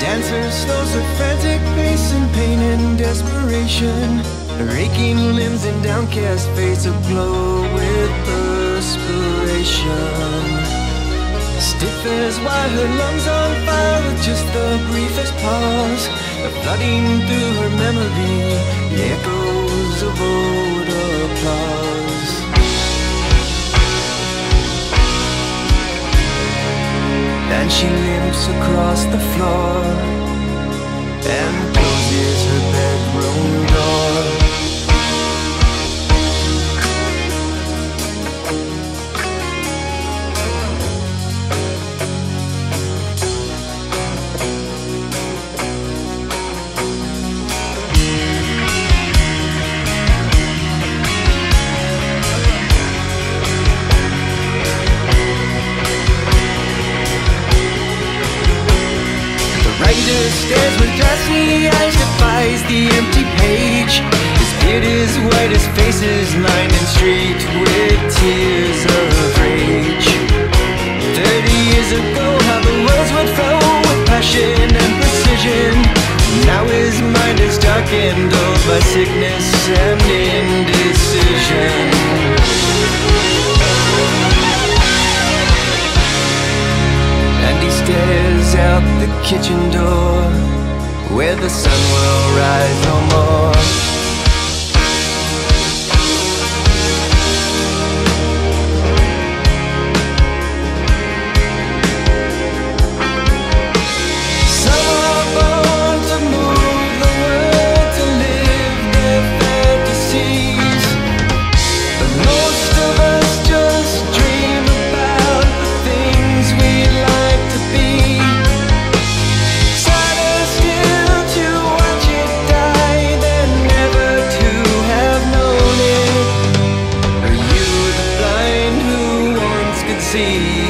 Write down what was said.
dancer slows her frantic pace in pain and desperation. Her aching limbs and downcast face aglow with perspiration. Stiff as wire, her lungs on fire with just the briefest pause. Flooding through her memory, the echoes of old applause. And she limps across the floor. And stares with ghastly eyes, defies the empty page. His beard is white, his face is lined and streaked with tears of rage. Thirty years ago, how the words would flow with passion and precision. Now his mind is darkened, oh, dulled by sickness and indecision. And he stares out the kitchen Where the sun will rise no more see.